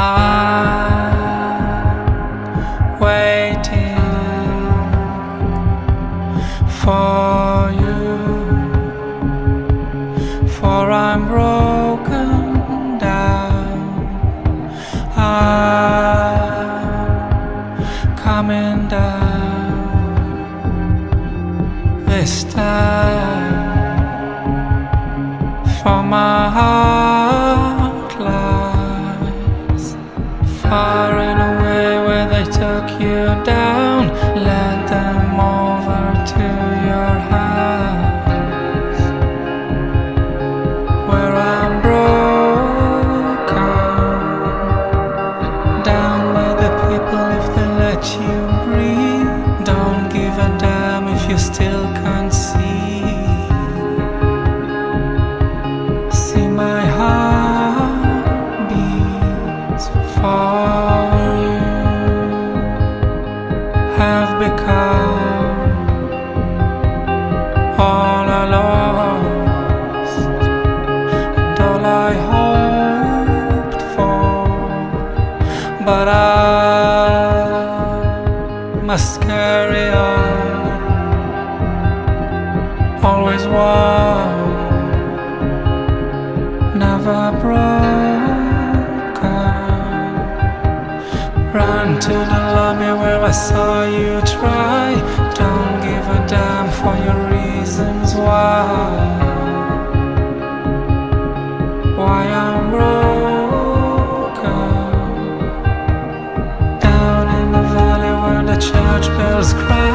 I'm waiting for you, for I'm broken down. I'm coming down this time for my heart far and away where they took you down. Let them over to your house where I'm broken down by the people if they let you breathe. Don't give a damn if you still can't see. See my heart beats for have become all I lost and all I hoped for, but I must carry on. Always one never broken. Run to the lobby where I saw you try. Don't give a damn for your reasons why. Why I'm broken. Down in the valley where the church bells cry.